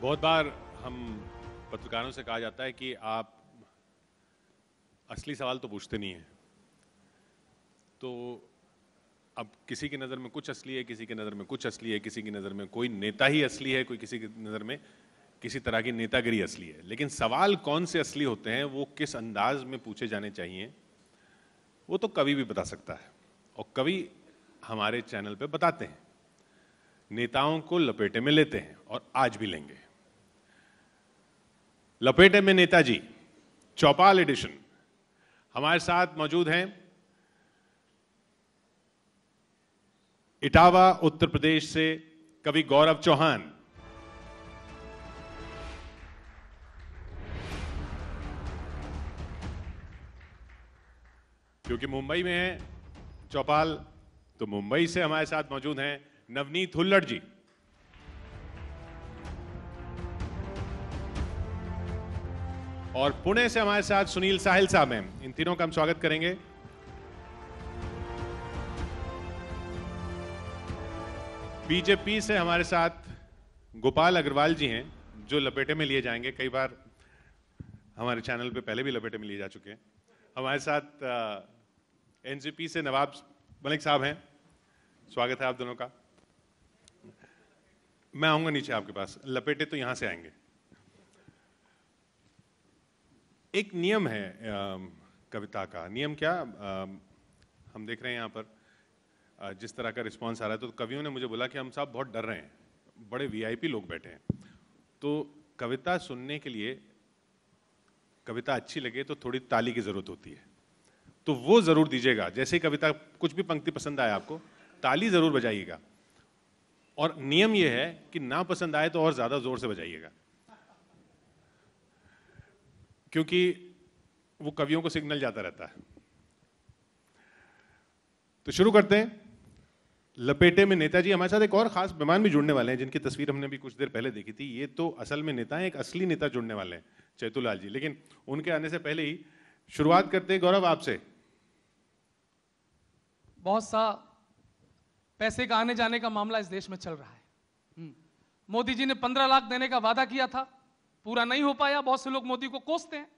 बहुत बार हम पत्रकारों से कहा जाता है कि आप असली सवाल तो पूछते नहीं हैं। तो अब किसी की नज़र में कुछ असली है, किसी की नज़र में कुछ असली है, किसी की नज़र में कोई नेता ही असली है, कोई किसी की नज़र में किसी तरह की नेतागिरी असली है। लेकिन सवाल कौन से असली होते हैं, वो किस अंदाज में पूछे जाने चाहिए, वो तो कभी भी बता सकता है और कवि हमारे चैनल पे बताते हैं। नेताओं को लपेटे में लेते हैं और आज भी लेंगे। लपेटे में नेताजी, चौपाल एडिशन हमारे साथ मौजूद हैं इटावा, उत्तर प्रदेश से कवि गौरव चौहान। क्योंकि मुंबई में है चौपाल तो मुंबई से हमारे साथ मौजूद हैं नवनीत हुल्लड़ जी। और पुणे से हमारे साथ सुनील साहिल साहब हैं। इन तीनों का हम स्वागत करेंगे। बीजेपी से हमारे साथ गोपाल अग्रवाल जी हैं, जो लपेटे में लिए जाएँगे। कई बार हमारे चैनल पे पहले भी लपेटे में लिए जा चुके हैं। हमारे साथ एनसीपी से नवाब मलिक साहब हैं। स्वागत है आप दोनों का। मैं आऊँगा नीचे आपके पास। लपेटे तो यहाँ से आएँगे। एक नियम है कविता का। नियम क्या? हम देख रहे हैं यहाँ पर जिस तरह का रिस्पांस आ रहा है तो कवियों ने मुझे बोला कि हम साहब बहुत डर रहे हैं। बड़े वीआईपी लोग बैठे हैं। तो कविता सुनने के लिए, कविता अच्छी लगे तो थोड़ी ताली की ज़रूरत होती है। तो वो ज़रूर दीजिएगा। जैसे ही कविता कुछ भी पंक्ति पसंद आए आपको, ताली ज़रूर बजाइएगा। और नियम यह है कि ना पसंद आए तो और ज़्यादा ज़ोर से बजाइएगा। क्योंकि वो कवियों को सिग्नल जाता रहता है। तो शुरू करते हैं। लपेटे में नेताजी हमारे साथ एक और खास मेहमान भी जुड़ने वाले हैं, जिनकी तस्वीर हमने भी कुछ देर पहले देखी थी। ये तो असल में नेता है, एक असली नेता जुड़ने वाले हैं, चैतुलाल जी। लेकिन उनके आने से पहले ही शुरुआत करते हैं गौरव आपसे। बहुत सा पैसे का आने जाने का मामला इस देश में चल रहा है। हम्म। मोदी जी ने पंद्रह लाख देने का वादा किया था। पूरा नहीं हो पाया, बहुत से लोग मोदी को कोसते हैं।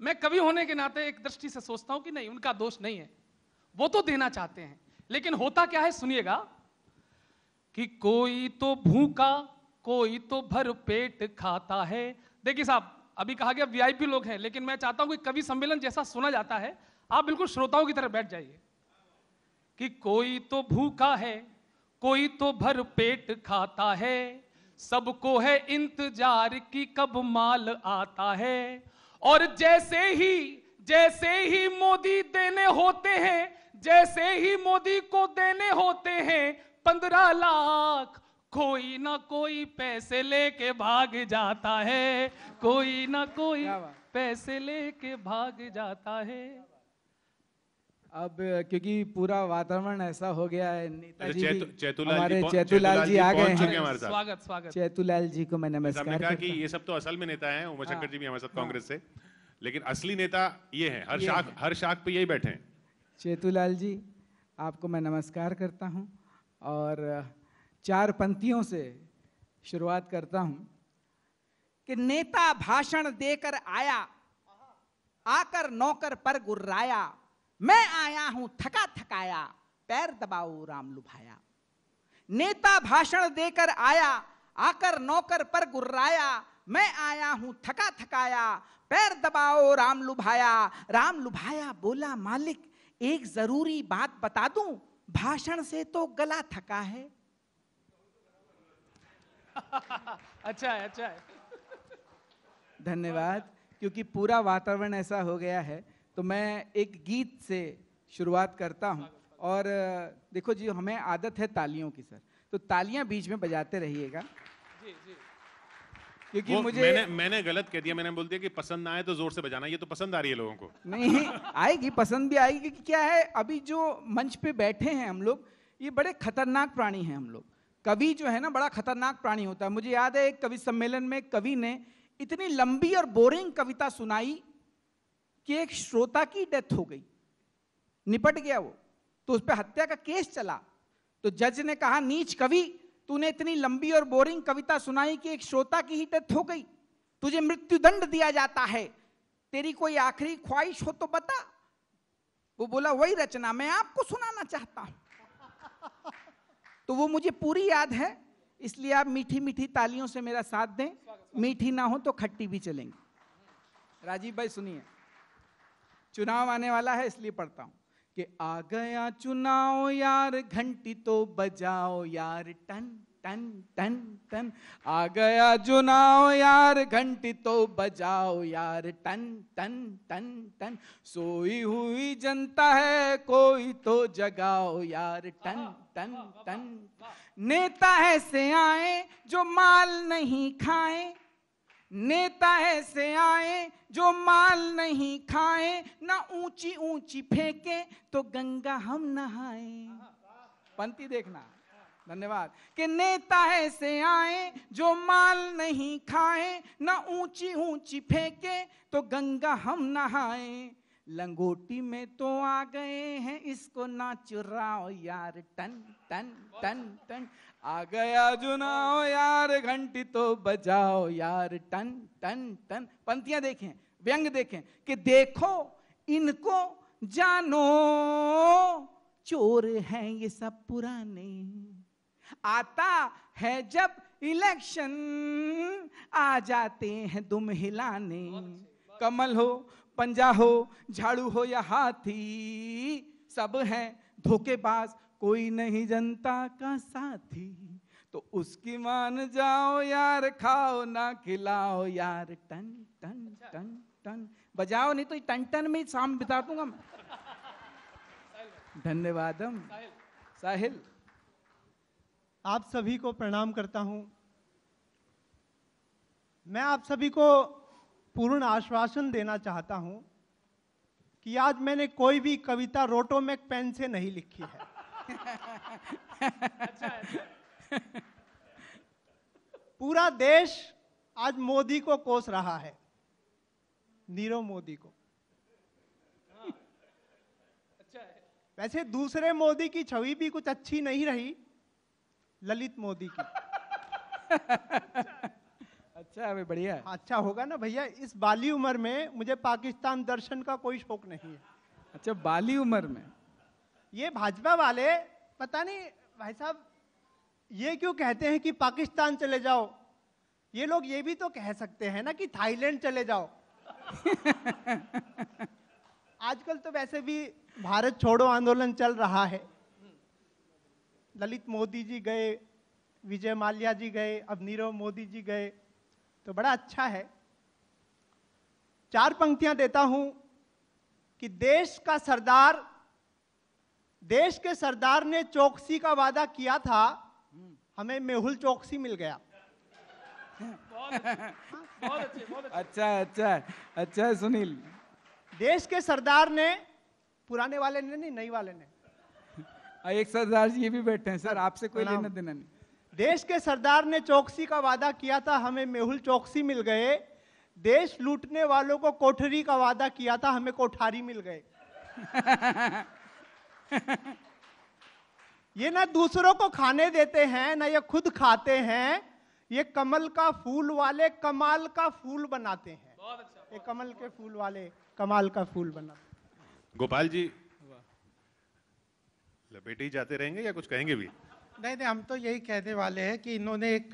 मैं कवि होने के नाते एक दृष्टि से सोचता हूँ कि नहीं, उनका दोष नहीं है। वो तो देना चाहते हैं, लेकिन होता क्या है सुनिएगा, कि कोई तो भूखा, कोई तो भर पेट खाता है। देखिए साहब, अभी कहा गया वीआईपी लोग हैं, लेकिन मैं चाहता हूँ कि कवि सम्मेलन जैसा सुना जाता है, आप बिल्कुल श्रोताओं की तरह बैठ जाइए। कि कोई तो भूखा है, कोई तो भर पेट खाता है सबको है इंतज़ार की कब माल आता है। और जैसे ही जैसे ही मोदी देने होते हैं जैसे ही मोदी को देने होते हैं पंद्रह लाख कोई ना कोई पैसे लेके भाग जाता है। कोई ना कोई पैसे लेके भाग जाता है। अब क्योंकि पूरा वातावरण ऐसा हो गया है नेताजी चैतुलाल हमारे चैतुलाल जी आ गए हैं। स्वागत स्वागत। चैतुलाल जी को मैं नमस्कार कहा कि ये सब तो असल में नेता हैं उमा शंकर जी भी हमारे साथ कांग्रेस से लेकिन असली नेता ये है हर शाख हर शाख पे यही बैठे हैं। चेतुलाल जी आपको मैं नमस्कार करता हूँ और चार पंक्तियों से शुरुआत करता हूँ। कि नेता भाषण देकर आया आकर नौकर पर गुर्राया। मैं आया हूँ थका थकाया पैर दबाओ राम लुभाया। नेता भाषण देकर आया आकर नौकर पर गुर्राया। मैं आया हूँ थका थकाया पैर दबाओ राम लुभाया। राम लुभाया बोला मालिक एक ज़रूरी बात बता दूँ भाषण से तो गला थका है। अच्छा है अच्छा है। धन्यवाद क्योंकि पूरा वातावरण ऐसा हो गया है। तो मैं एक गीत से शुरुआत करता हूँ। और देखो जी हमें आदत है तालियों की सर। तो तालियाँ बीच में बजाते रहिएगा। क्योंकि मुझे मैंने मैंने गलत कह दिया। मैंने बोल दिया कि पसंद ना आए तो ज़ोर से बजाना। ये तो पसंद आ रही है लोगों को। नहीं आएगी पसंद भी आएगी। क्योंकि क्या है अभी जो मंच पे बैठे हैं हम लोग ये बड़े खतरनाक प्राणी हैं हम लोग। कवि जो है ना बड़ा खतरनाक प्राणी होता है। मुझे याद है एक कवि सम्मेलन में कवि ने इतनी लंबी और बोरिंग कविता सुनाई कि एक श्रोता की डेथ हो गई। निपट गया वो। तो उस पर हत्या का केस चला। तो जज ने कहा, नीच कवि, तूने इतनी लंबी और बोरिंग कविता सुनाई कि एक श्रोता की ही डेथ हो गई। तुझे मृत्यु दंड दिया जाता है। तेरी कोई आखिरी ख्वाहिश हो तो बता। वो बोला, वही रचना मैं आपको सुनाना चाहता हूँ। तो वो मुझे पूरी याद है। इसलिए आप मीठी मीठी तालियों से मेरा साथ दें। मीठी ना हो तो खट्टी भी चलेंगे। राजीव भाई, सुनिए। चुनाव आने वाला है, इसलिए पढ़ता हूँ कि आ गया चुनाव यार, घंटी तो बजाओ यार, टन टन टन टन। आ गया चुनाव यार, घंटी तो बजाओ यार, टन टन टन टन। सोई हुई जनता है, कोई तो जगाओ यार, टन टन टन। नेता ऐसे आए जो माल नहीं खाए नेता ऐसे आए जो माल नहीं खाए, ना ऊँची ऊँची फेंके तो गंगा हम नहाए। पंक्ति देखना। धन्यवाद। कि नेता ऐसे आए जो माल नहीं खाए, ना ऊँची ऊँची फेंके तो गंगा हम नहाए। लंगोटी में तो आ गए हैं, इसको ना चुराओ यार। टन टन टन टन। आ गया चुनाव यार, घंटी तो बजाओ यार, टन टन टन। पंक्तियाँ देखें, व्यंग देखें कि देखो, इनको जानो, चोर हैं ये सब पुराने। आता है जब इलेक्शन, आ जाते हैं दुम हिलाने। कमल हो, पंजा हो, झाड़ू हो या हाथी, सब हैं धोखेबाज कोई नहीं जनता का साथी। तो उसकी मान जाओ यार खाओ ना खिलाओ यार। टन टन टन टन। बजाओ नहीं तो टन टन में ही शाम बिता दूँगा मैं। धन्यवादम साहिल। आप सभी को प्रणाम करता हूँ। मैं आप सभी को पूर्ण आश्वासन देना चाहता हूँ कि आज मैंने कोई भी कविता रोटोमेक पेन से नहीं लिखी है। पूरा देश आज मोदी को कोस रहा है। नीरव मोदी को। वैसे दूसरे मोदी की छवि भी कुछ अच्छी नहीं रही ललित मोदी की। अच्छा अभी बढ़िया है अच्छा होगा ना भैया इस बाली उम्र में मुझे पाकिस्तान दर्शन का कोई शौक नहीं है। अच्छा बाली उम्र में? ये भाजपा वाले पता नहीं भाई साहब ये क्यों कहते हैं कि पाकिस्तान चले जाओ? ये लोग ये भी तो कह सकते हैं ना कि थाईलैंड चले जाओ। आजकल तो वैसे भी भारत छोड़ो आंदोलन चल रहा है। ललित मोदी जी गए विजय माल्या जी गए अब नीरव मोदी जी गए तो बड़ा अच्छा है। चार पंक्तियाँ देता हूँ कि देश का सरदार देश के सरदार ने चौकसी का वादा किया था हमें मेहुल चौकसी मिल गया। अच्छा अच्छा अच्छा सुनील। देश के सरदार ने पुराने वाले ने नहीं नई वाले ने। एक सरदार जी ये भी बैठे हैं सर आपसे कोई लेना देना नहीं। देश के सरदार ने चौकसी का वादा किया था हमें मेहुल चौकसी मिल गए। देश लूटने वालों को कोठरी का वादा किया था हमें कोठारी मिल गए। ये ना दूसरों को खाने देते हैं ना ये खुद खाते हैं ये कमल का फूल वाले कमाल का फूल बनाते हैं। ये कमल के फूल वाले कमाल का फूल बनाते गोपाल जी लपेटे ही जाते रहेंगे या कुछ कहेंगे भी? नहीं नहीं हम तो यही कहने वाले हैं कि इन्होंने एक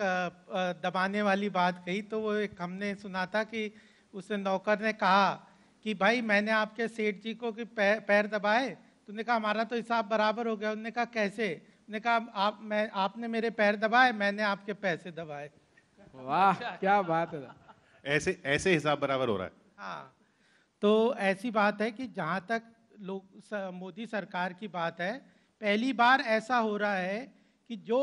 दबाने वाली बात कही तो वो एक हमने सुना था कि उस नौकर ने कहा कि भाई मैंने आपके सेठ जी को कि पैर, पैर दबाए तूने कहा हमारा तो हिसाब बराबर हो गया। उन्होंने कहा कैसे? उन्होंने कहा आप मैं आपने मेरे पैर दबाए मैंने आपके पैसे दबाए। वाह क्या बात है। ऐसे ऐसे हिसाब बराबर हो रहा है। हाँ तो ऐसी बात है कि जहाँ तक लोग मोदी सरकार की बात है पहली बार ऐसा हो रहा है कि जो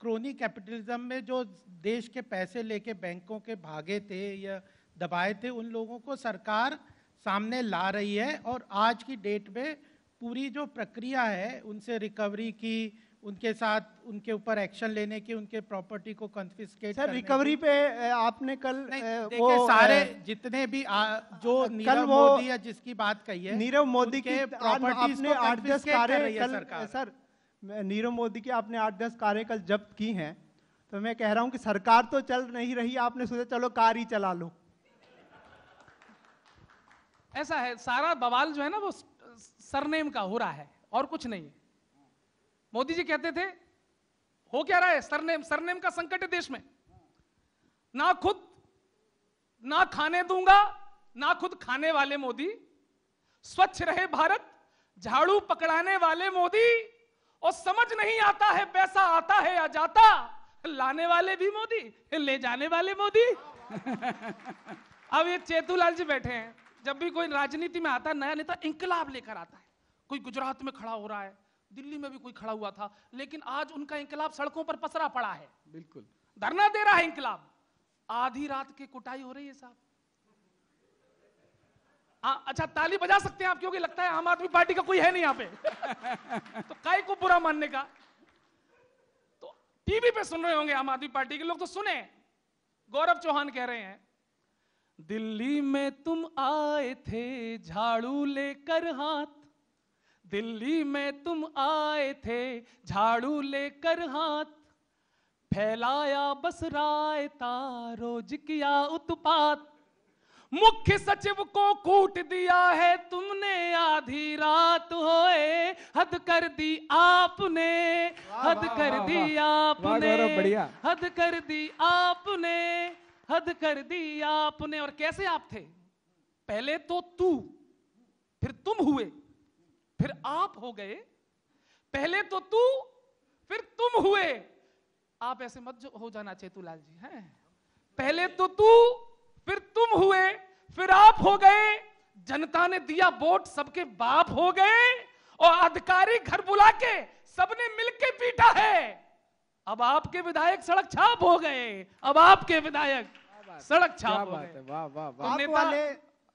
क्रोनी कैपिटलिज्म में जो देश के पैसे लेके बैंकों के भागे थे या दबाए थे उन लोगों को सरकार सामने ला रही है और आज की डेट में पूरी जो प्रक्रिया है उनसे रिकवरी की उनके साथ उनके ऊपर एक्शन लेने की उनके प्रॉपर्टी को कन्फिस्केट सर रिकवरी पे आपने कल अ, सारे जितने भी आ, जो कल नीरव वो- मोदी या जिसकी बात कही है नीरव मोदी की आपने को आठ दस confiscate कर कारें कल सर नीरव मोदी की आपने आठ दस कारें कल जब्त की हैं तो मैं कह रहा हूँ कि सरकार तो चल नहीं रही आपने सोचा चलो कार ही चला लो। ऐसा है सारा बवाल जो है ना वो सरनेम का हो रहा है, और कुछ नहीं है। मोदी जी कहते थे, हो क्या रहा है सरनेम? सरनेम का संकट है देश में। ना खुद, ना खाने दूँगा, ना खुद खाने वाले मोदी। स्वच्छ रहे भारत, झाड़ू पकड़ाने वाले मोदी। और समझ नहीं आता है, पैसा आता है या जाता, लाने वाले भी मोदी, ले जाने वाले मोदी। अब ये चेतूलाल जी बैठे हैं, जब भी कोई राजनीति में आता है नया नेता इंकलाब लेकर आता है। कोई गुजरात में खड़ा हो रहा है दिल्ली में भी कोई खड़ा हुआ था लेकिन आज उनका इंकलाब सड़कों पर पसरा पड़ा है। बिल्कुल। धरना दे रहा है इंकलाब आधी रात की कुटाई हो रही है साहब। आ, अच्छा ताली बजा सकते हैं आप क्योंकि लगता है आम आदमी पार्टी का कोई है नहीं यहाँ पे। तो काय को बुरा मानने का? तो टीवी पे सुन रहे होंगे आम आदमी पार्टी के लोग तो सुने। गौरव चौहान कह रहे हैं दिल्ली में तुम आए थे झाड़ू लेकर हाथ दिल्ली में तुम आए थे झाड़ू लेकर हाथ फैलाया बस रायता रोज किया उत्पात। मुख्य सचिव को कूट दिया है तुमने आधी रात होए हद कर दी आपने हद कर दी आपने। हद कर दी आपने हद कर दी आपने। और कैसे आप थे? पहले तो तू फिर तुम हुए। फिर आप हो गए। पहले तो तू फिर तुम हुए। आप ऐसे मत जो हो जाना चेतूलाल जी हैं। पहले तो तू फिर तुम हुए फिर आप हो गए। जनता ने दिया वोट सबके बाप हो गए। और अधिकारी घर बुला के सबने मिलके पीटा है। अब आपके विधायक सड़क छाप हो गए। अब आपके विधायक सड़क छाप हो गए। वाह वाह तो वाह आप वाले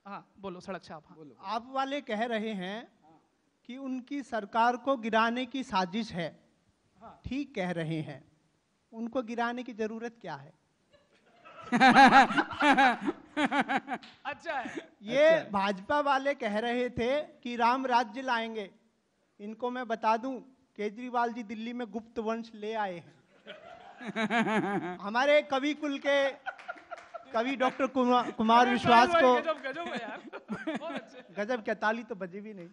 हाँ बोलो सड़क छाप हाँ। बोलो आप वाले कह रहे हैं कि उनकी सरकार को गिराने की साजिश है। ठीक कह रहे हैं। उनको गिराने की ज़रूरत क्या है? अच्छा है। ये भाजपा वाले कह रहे थे कि राम राज्य लाएँगे। इनको मैं बता दूँ केजरीवाल जी दिल्ली में गुप्त वंश ले आए हैं। हमारे कवि कुल के कवि डॉक्टर कुमार, कुमार विश्वास को गजब गजब है अच्छे। गजब क्या ताली तो बजी भी नहीं।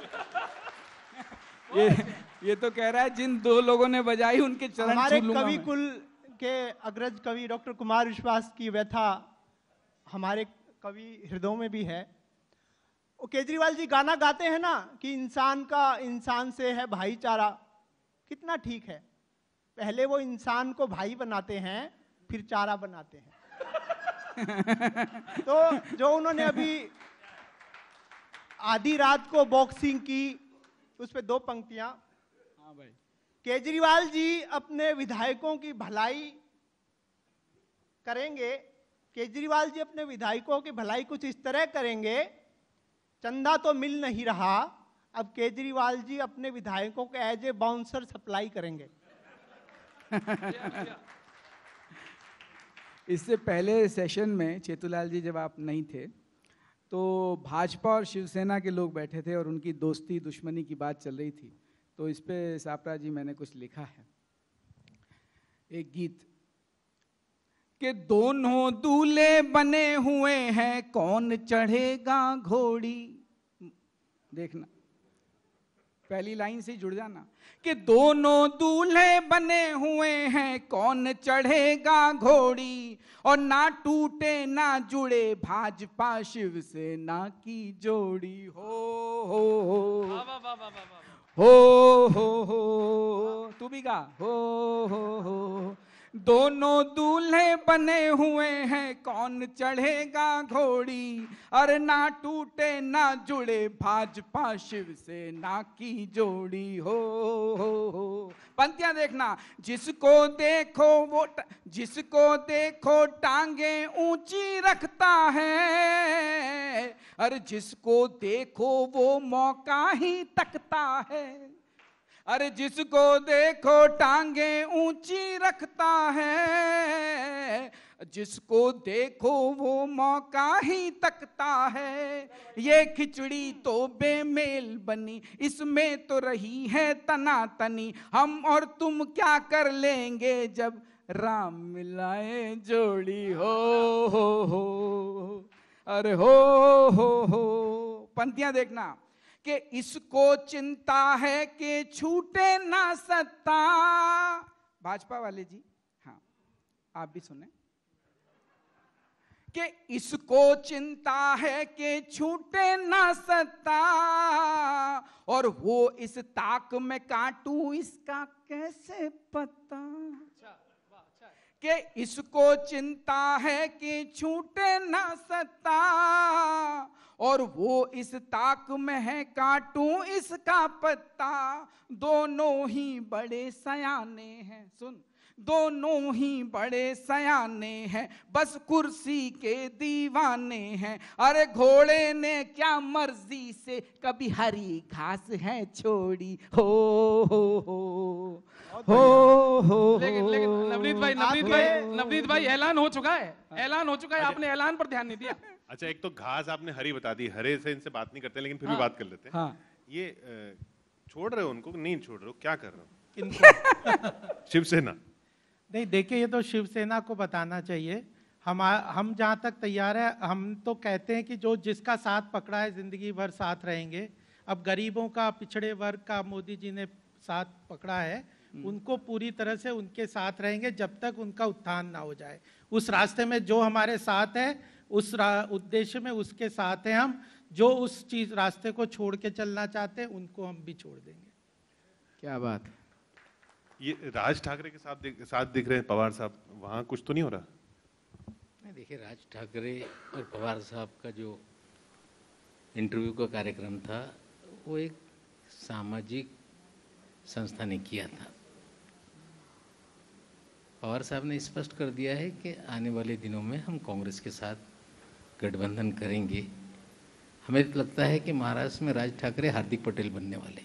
ये ये तो कह रहा है जिन दो लोगों ने बजाई उनके चरण हमारे कवि कुल के अग्रज कवि डॉक्टर कुमार विश्वास की व्यथा हमारे कवि हृदयों में भी है। वो केजरीवाल जी गाना गाते हैं ना कि इंसान का इंसान से है भाईचारा कितना ठीक है। पहले वो इंसान को भाई बनाते हैं फिर चारा बनाते हैं। तो जो उन्होंने अभी आधी रात को बॉक्सिंग की उस पे दो पंक्तियाँ। हाँ भाई। केजरीवाल जी अपने विधायकों की भलाई करेंगे केजरीवाल जी अपने विधायकों की भलाई कुछ इस तरह करेंगे चंदा तो मिल नहीं रहा अब केजरीवाल जी अपने विधायकों को एज ए बाउंसर सप्लाई करेंगे। इससे पहले सेशन में चेतुलाल जी जब आप नहीं थे तो भाजपा और शिवसेना के लोग बैठे थे और उनकी दोस्ती, दुश्मनी की बात चल रही थी। तो इस पे सापरा जी मैंने कुछ लिखा है। एक गीत। के दोनों दूल्हे बने हुए हैं, कौन चढ़ेगा घोड़ी? देखना। पहली लाइन से जुड़ जाना कि दोनों दूल्हे बने हुए हैं कौन चढ़ेगा घोड़ी? और ना टूटे ना जुड़े भाजपा शिव शिवसेना की जोड़ी। हो हो हो। हो हो हो। तू भी गा। हो हो हो। दोनों दूल्हे बने हुए हैं, कौन चढ़ेगा घोड़ी? अरे ना टूटे, ना जुड़े, भाजपा शिवसेना की जोड़ी। हो हो हो। पंक्तियाँ देखना। जिसको देखो वो जिसको देखो टांगे ऊँची रखता है। अरे जिसको देखो वो मौका ही तकता है। अरे जिसको देखो टांगे ऊँची रखता है, जिसको देखो वो मौका ही तकता है। ये खिचड़ी तो बेमेल बनी, इसमें तो रही है तना तनी हम और तुम क्या कर लेंगे जब राम मिलाए जोड़ी? हो हो हो। अरे हो हो हो। पंक्तियाँ देखना। कि इसको चिंता है कि छूटे ना सत्ता। भाजपा वाले जी हाँ आप भी सुने। कि इसको चिंता है कि छूटे ना सत्ता, और वो इस ताक में काटू, इसका कैसे पता? कि इसको चिंता है कि छूटे ना सत्ता और वो इस ताक में है, काटूं इसका पत्ता। दोनों ही बड़े सयाने हैं, सुन। दोनों ही बड़े सयाने हैं, बस कुर्सी के दीवाने हैं। अरे घोड़े ने क्या मर्ज़ी से, कभी हरी घास है छोड़ी। हो हो हो। हो हो लेकिन लेकिन नवनीत भाई नवनीत भाई नवनीत भाई ऐलान हो चुका है। ऐलान हो चुका है आपने ऐलान पर ध्यान नहीं दिया। अच्छा एक तो घास आपने हरी बता दी हरे से इनसे बात नहीं करते लेकिन फिर भी बात कर लेते हैं। हाँ। ये छोड़ रहे हो उनको नहीं छोड़ रहे हो? क्या कर रहे हो? शिवसेना। नहीं देखिए ये तो शिवसेना को बताना चाहिए। हम हम जहाँ तक तैयार है हम तो कहते हैं कि जो जिसका साथ पकड़ा है ज़िंदगी भर साथ रहेंगे। अब गरीबों का पिछड़े वर्ग का मोदी जी ने साथ पकड़ा है। उनको पूरी तरह से उनके साथ रहेंगे जब तक उनका उत्थान ना हो जाए। उस रास्ते में जो हमारे साथ है उस उद्देश्य में उसके साथ हैं हम जो उस चीज़ रास्ते को छोड़ के चलना चाहते हैं उनको हम भी छोड़ देंगे। क्या बात। ये राज ठाकरे के साथ दिख, साथ दिख रहे हैं पवार साहब वहाँ कुछ तो नहीं हो रहा? नहीं देखिए राज ठाकरे और पवार साहब का जो इंटरव्यू का कार्यक्रम था वो एक सामाजिक संस्था ने किया था। पवार साहब ने स्पष्ट कर दिया है कि आने वाले दिनों में हम कांग्रेस के साथ गठबंधन करेंगे। हमें लगता है कि महाराष्ट्र में राज ठाकरे हार्दिक पटेल बनने वाले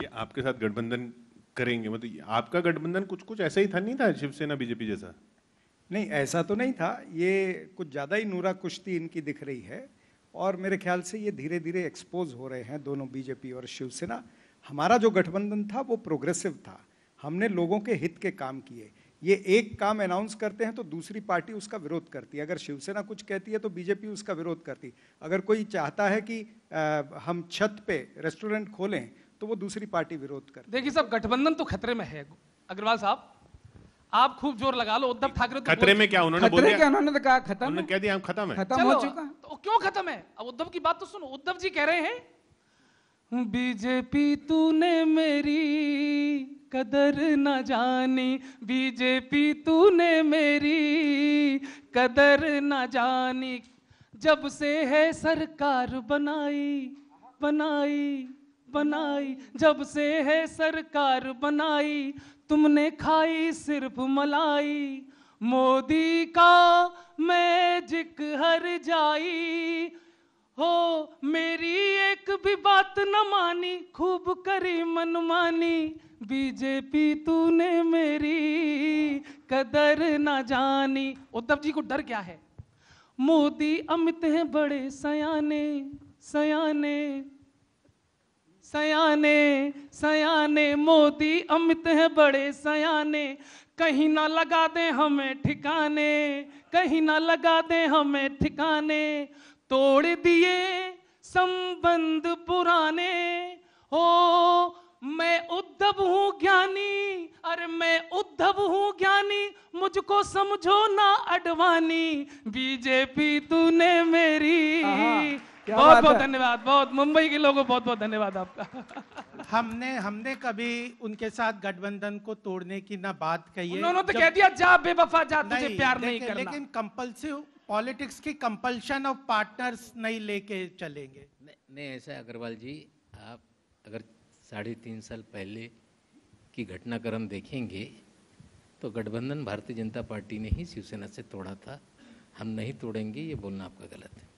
ये आपके साथ गठबंधन करेंगे मतलब आपका गठबंधन कुछ कुछ ऐसा ही था नहीं था शिवसेना बीजेपी जैसा? नहीं ऐसा तो नहीं था। ये कुछ ज़्यादा ही नूरा कुश्ती इनकी दिख रही है और मेरे ख्याल से ये धीरे धीरे एक्सपोज हो रहे हैं दोनों बीजेपी और शिवसेना। हमारा जो गठबंधन था वो प्रोग्रेसिव था। हमने लोगों के हित के काम किए। ये एक काम अनाउंस करते हैं तो दूसरी पार्टी उसका विरोध करती है। अगर शिवसेना कुछ कहती है तो बीजेपी उसका विरोध करती अगर कोई चाहता है कि आ, हम छत पे रेस्टोरेंट खोलें तो वो दूसरी पार्टी विरोध कर देखिए साहब गठबंधन तो खतरे में है। अग्रवाल साहब आप खूब ज़ोर लगा लो। उद्धव ठाकरे तो खतरे में क्या? उन्होंने बोल दिया। उन्होंने तो कहा खत्म कह दिया हम खत्म है। खत्म हो चुका है। तो क्यों खत्म है? अब उद्धव की बात तो सुनो। उद्धव जी कह रहे हैं बीजेपी तूने मेरी कदर न जानी। बीजेपी तूने मेरी कदर न जानी। जब से है सरकार बनाई बनाई बनाई। जब से है सरकार बनाई, तुमने खाई सिर्फ़ मलाई। मोदी का मैजिक हर जाई हो, मेरी एक भी बात न मानी, खूब करी मनमानी। बीजेपी तूने मेरी कदर न जानी। उद्धव जी को डर क्या है? मोदी, अमित हैं बड़े सयाने सयाने सयाने सयाने। मोदी, अमित हैं बड़े सयाने। कहीं ना लगा दे हमें ठिकाने, कहीं ना लगा दे हमें ठिकाने। तोड़ दिए संबंध पुराने। हो मैं उद्धव हूँ ज्ञानी अरे मैं उद्धव हूँ ज्ञानी मुझको समझो ना अडवाणी। बीजेपी तूने मेरी। बहुत बहुत धन्यवाद बहुत मुंबई के लोगों बहुत बहुत धन्यवाद आपका। हमने हमने कभी उनके साथ गठबंधन को तोड़ने की ना बात कही है। उन्होंने तो कह दिया जा बेवफा जा तुझे प्यार नहीं करना। लेकिन कंपल्सिव पॉलिटिक्स की कंपल्शन ऑफ़ पार्टनर्स नहीं लेके चलेंगे। नहीं नहीं ऐसा अग्रवाल जी आप अगर साढ़े तीन साल पहले की घटनाक्रम देखेंगे तो गठबंधन भारतीय जनता पार्टी ने ही शिवसेना से तोड़ा था। हम नहीं तोड़ेंगे ये बोलना आपका गलत है।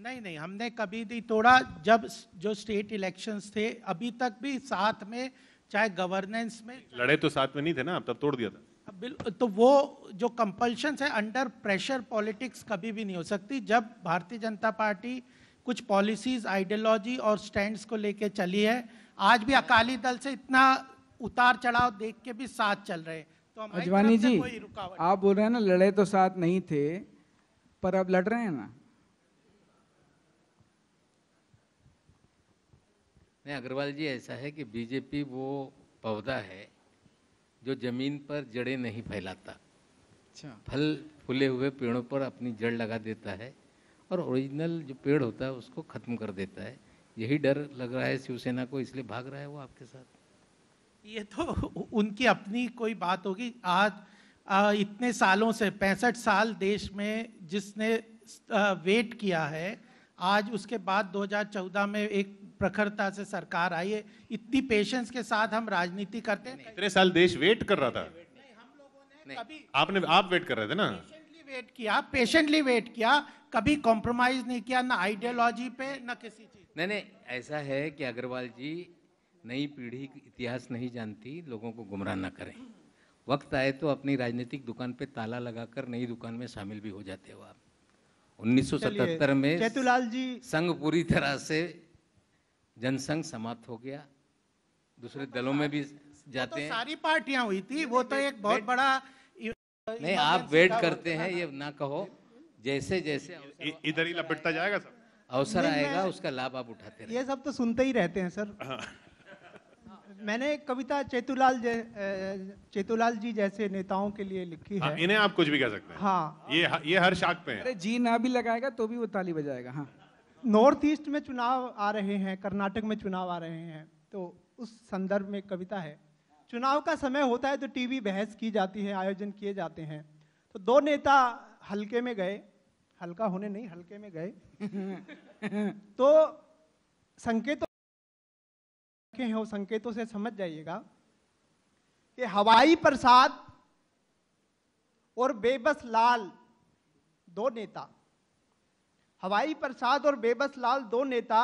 नहीं नहीं हमने कभी नहीं तोड़ा। जब जो स्टेट इलेक्शंस थे अभी तक भी साथ में चाहे गवर्नेंस में लड़े तो साथ में नहीं थे ना तब तोड़ दिया था। तो वो जो कंपल्शन है अंडर प्रेशर पॉलिटिक्स कभी भी नहीं हो सकती। जब भारतीय जनता पार्टी कुछ पॉलिसीज़ आइडियोलॉजी और स्टैंड्स को लेके चली है आज भी अकाली दल से इतना उतार चढ़ाव देख के भी साथ चल रहे तो अजवानी जी कोई रुकावट आप बोल रहे हैं ना लड़े तो साथ नहीं थे पर अब लड़ रहे हैं ना। नहीं अग्रवाल जी ऐसा है कि बीजेपी वो पौधा है जो ज़मीन पर जड़ें नहीं फैलाता। अच्छा। फल फूले हुए पेड़ों पर अपनी जड़ लगा देता है और ओरिजिनल जो पेड़ होता है उसको खत्म कर देता है। यही डर लग रहा है शिवसेना को इसलिए भाग रहा है वो आपके साथ। ये तो उनकी अपनी कोई बात होगी। आज आ, इतने सालों से पैंसठ साल देश में जिसने आ, वेट किया है आज उसके बाद 2014 में एक प्रखरता से सरकार आई है इतनी पेशेंस के साथ हम राजनीति करते हैं। इतने साल देश वेट कर रहा था। कभी आपने आप वेट कर रहे थे ना? वेट किया पेशेंटली वेट किया कभी कॉम्प्रोमाइज नहीं किया ना आइडियोलॉजी पे ना किसी चीज़ नहीं नहीं ऐसा है कि अग्रवाल जी नई पीढ़ी इतिहास नहीं जानती लोगों को गुमराह न करें। वक्त आए तो अपनी राजनीतिक दुकान पे ताला लगाकर नई दुकान में शामिल भी हो जाते हो आप। 1977 में चेतुलाल जी। संघ पूरी तरह से जनसंघ समाप्त हो गया। दूसरे दलों में भी तो जाते हैं। सारी पार्टियाँ हुई थी वो तो एक बहुत बड़ा नहीं आप वेट करते हैं ये ना कहो। जैसे जैसे इधर ही लपेटता जाएगा सर अवसर आएगा उसका लाभ आप उठाते रहे ये सब तो सुनते ही रहते हैं सर। मैंने एक कविता चेतुलाल जै- चेतुलाल जी जैसे नेताओं के लिए लिखी हाँ, है। इन्हें आप कुछ भी कह सकते हैं। हाँ। ये ये हर शाख पे है। अरे जी ना भी लगाएगा तो भी वो ताली बजाएगा हाँ। नॉर्थ ईस्ट में चुनाव आ रहे हैं कर्नाटक में चुनाव आ रहे हैं तो उस संदर्भ में कविता है। चुनाव का समय होता है तो टीवी बहस की जाती है आयोजन किए जाते हैं। तो दो नेता हल्के में गए हल्का होने नहीं हल्के में गए। तो संकेतों के हैं संकेतों से समझ जाइएगा कि हवाई प्रसाद और बेबस लाल दो नेता हवाई प्रसाद और बेबस लाल दो नेता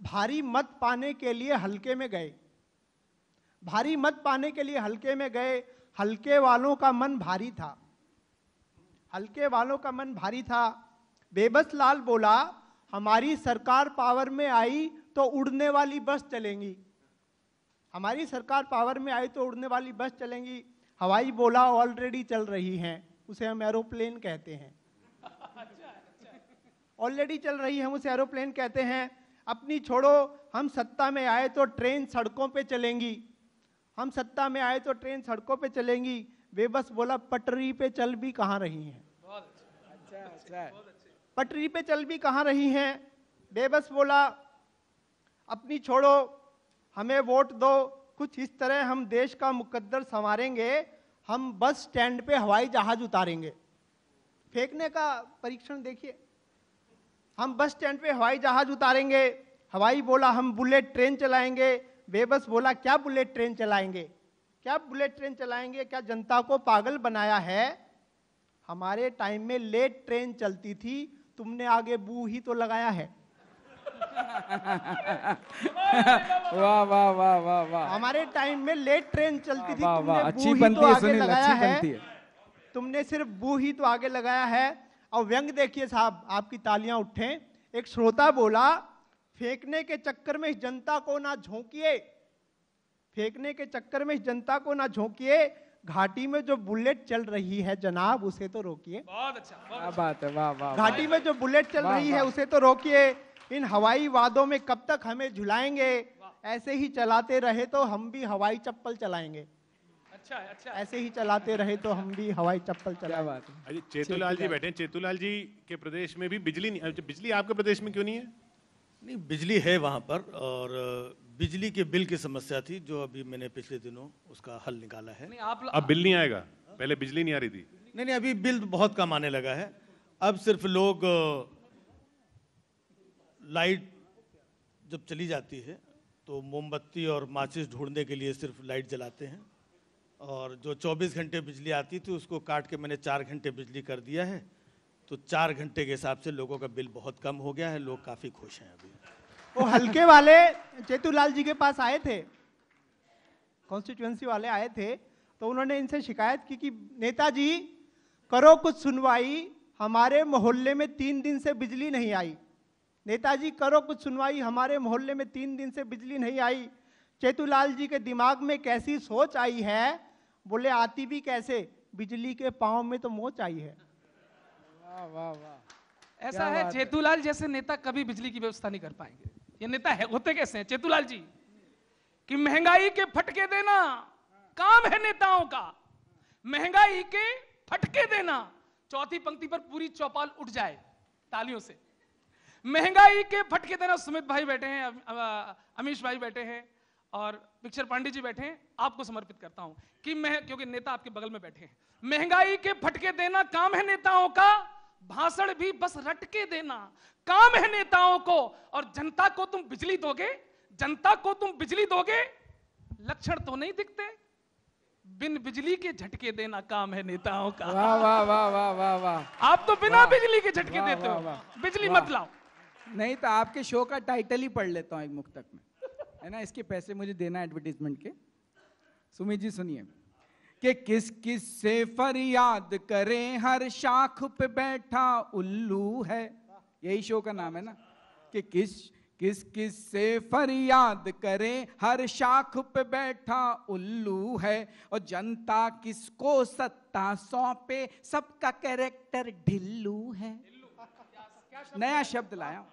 भारी मत पाने के लिए हल्के में गए। भारी मत पाने के लिए हल्के में गए, हल्के वालों का मन भारी था। हल्के वालों का मन भारी था। बेबस लाल बोला, हमारी सरकार पावर में आई तो उड़ने वाली बस चलेंगी। हमारी सरकार पावर में आई तो उड़ने वाली बस चलेंगी। हवाई बोला ऑलरेडी चल रही हैं, उसे हम एरोप्लेन कहते हैं। ऑलरेडी चल रही है उसे एरोप्लेन कहते हैं, अपनी छोड़ो, हम सत्ता में आए तो ट्रेन सड़कों पे चलेंगी। हम सत्ता में आए तो ट्रेन सड़कों पे चलेंगी बेबस बोला, पटरी पे चल भी कहाँ रही हैं? पटरी पे चल भी कहाँ रही हैं? बेबस बोला, अपनी छोड़ो, हमें वोट दो, कुछ इस तरह हम देश का मुकद्दर संवारेंगे, हम बस स्टैंड पे हवाई जहाज़ उतारेंगे। फेंकने का परीक्षण देखिए। हम बस स्टैंड पे हवाई जहाज़ उतारेंगे। हवाई बोला हम बुलेट ट्रेन चलाएँगे। बेबस बोला क्या बुलेट ट्रेन चलाएँगे? क्या बुलेट ट्रेन चलाएँगे? क्या जनता को पागल बनाया है? हमारे टाइम में लेट ट्रेन चलती थी तुमने आगे बू ही तो लगाया है। वाह वाह वाह वाह वाह। हमारे टाइम में लेट ट्रेन चलती थी तुमने अच्छी बू ही बनती तो है आगे सुनील लगाया अच्छी बनती है। तुमने सिर्फ़ बू ही तो आगे लगाया है। और व्यंग देखिए साहब आपकी तालियाँ उठे। एक श्रोता बोला फेंकने के चक्कर में इस जनता को ना झोंकिए। फेंकने के चक्कर में इस जनता को ना झोंकिए। घाटी में जो बुलेट चल रही है जनाब उसे तो रोकिए। बहुत अच्छा बहुत क्या बात है वाह वाह वाह। घाटी में जो बुलेट चल रही है उसे तो रोकिए। इन हवाई वादों में कब तक हमें झुलाएँगे? ऐसे ही चलाते रहे तो हम भी हवाई चप्पल चलाएँगे। अच्छा है अच्छा ऐसे ही चलाते रहे तो हम भी हवाई चप्पल क्या चलाएँगे। बात है। चेतुलाल जी बैठे चेतुलाल जी के प्रदेश में भी बिजली नहीं अच्छा, बिजली आपके प्रदेश में क्यों नहीं है? नहीं बिजली है वहाँ पर और बिजली के बिल की समस्या थी जो अभी मैंने पिछले दिनों उसका हल निकाला है। नहीं आप अब बिल नहीं आएगा? पहले बिजली नहीं आ रही थी। नहीं नहीं अभी बिल बहुत कम आने लगा है। अब सिर्फ़ लोग लाइट जब चली जाती है तो मोमबत्ती और माचिस ढूँढने के लिए सिर्फ़ लाइट जलाते हैं। और जो 24 घंटे बिजली आती थी, उसको काट के मैंने चार घंटे बिजली कर दिया है। तो चार घंटे के हिसाब से लोगों का बिल बहुत कम हो गया है, लोग काफ़ी खुश हैं अभी। वो हल्के वाले चेतुलाल जी के पास आए थे कॉन्स्टिट्यूएंसी वाले आए थे तो उन्होंने इनसे शिकायत की कि, नेताजी, करो कुछ सुनवाई, हमारे मोहल्ले में तीन दिन से बिजली नहीं आई। नेताजी, करो कुछ सुनवाई, हमारे मोहल्ले में तीन दिन से बिजली नहीं आई। चेतुलाल जी के दिमाग में कैसी सोच आई है बोले आती भी कैसे? बिजली के पाँव में तो मोच आई है। वाह वाह वाह। ऐसा है बात चेतुलाल जैसे नेता कभी बिजली की व्यवस्था नहीं कर पाएँगे। ये नेता है होते कैसे हैं? चेतुलाल जी कि महँगाई के फटके देना काम है नेताओं का। महँगाई के फटके देना चौथी पंक्ति पर पूरी चौपाल उठ जाए तालियों से। महँगाई के फटके देना सुमित भाई बैठे हैं अमीश भाई बैठे हैं। और पिक्चर पांडे जी बैठे हैं आपको समर्पित करता हूँ कि मैं क्योंकि नेता आपके बगल में बैठे हैं। महँगाई के फटके देना काम है नेताओं का भाषण भी बस रटके देना काम है नेताओं को। और जनता को तुम बिजली दोगे जनता को तुम बिजली दोगे लक्षण तो नहीं दिखते। बिन बिजली के झटके देना काम है नेताओं का। वाह वाह वाह वाह वाह वाह। आप तो बिना बिजली के झटके देते हो। बिजली मत लाओ। नहीं तो आपके शो का टाइटल ही पढ़ लेता हूँ एक मुक्तक में। है ना इसके पैसे मुझे देना एडवर्टीजमेंट के। सुमित जी सुनिए। कि किस किस से फरियाद करें हर शाख पे बैठा उल्लू है। यही शो का नाम है ना। कि किस किस किस से फरियाद करें हर शाख पे बैठा उल्लू है। और जनता किसको सत्ता सौंपे सबका कैरेक्टर ढिल्लू है। नया शब्द लाया। हूँ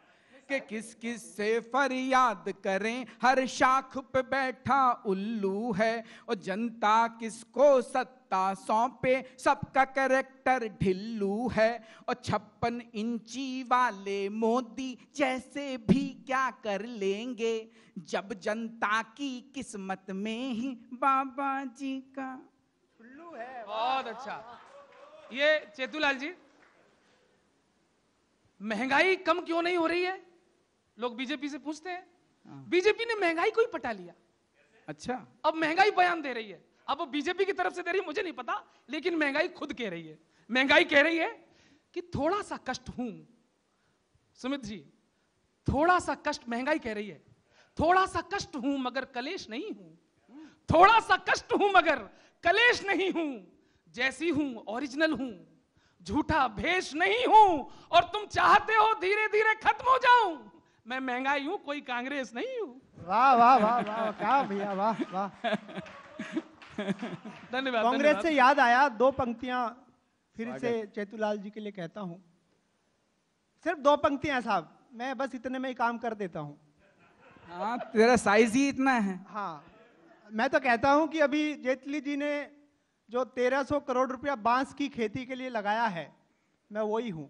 कि किस किस से फरियाद करें? हर शाख पे बैठा उल्लू है। और जनता किसको सत्ता सौंपे? सबका करेक्टर ढिल्लू है। और छप्पन इंची वाले मोदी जैसे भी क्या कर लेंगे? जब जनता की किस्मत में ही बाबा जी का उल्लू है। बहुत अच्छा। ये चेतुलाल जी महँगाई कम क्यों नहीं हो रही है? लोग बीजेपी से पूछते हैं बीजेपी ने महँगाई को ही पटा लिया। अच्छा। अब महँगाई बयान दे रही है। अब वो बीजेपी की तरफ़ से दे रही है मुझे नहीं पता लेकिन महँगाई खुद कह रही है। महँगाई कह रही है कि थोड़ा सा कष्ट हूँ। सुमित जी थोड़ा सा कष्ट महँगाई कह रही है। थोड़ा सा कष्ट हूँ मगर कलेश नहीं हूँ। थोड़ा सा कष्ट हूँ मगर कलेश नहीं हूँ। जैसी हूँ ओरिजिनल हूँ। झूठा भेष नहीं हूँ। और तुम चाहते हो धीरे धीरे खत्म हो जाऊँ। मैं महँगाई हूँ कोई कांग्रेस नहीं हूँ। वाह वाह वाह वाह क्या भैया वाह वाह। धन्यवाद कांग्रेस से याद आया दो पंक्तियाँ फिर से चेतुलाल जी के लिए कहता हूँ। सिर्फ़ दो पंक्तियाँ साहब मैं बस इतने में ही काम कर देता हूँ। हाँ तेरा साइज़ ही इतना है। हाँ मैं तो कहता हूँ कि अभी जेटली जी ने जो 1300 करोड़ रुपया बाँस की खेती के लिए लगाया है मैं वही हूँ।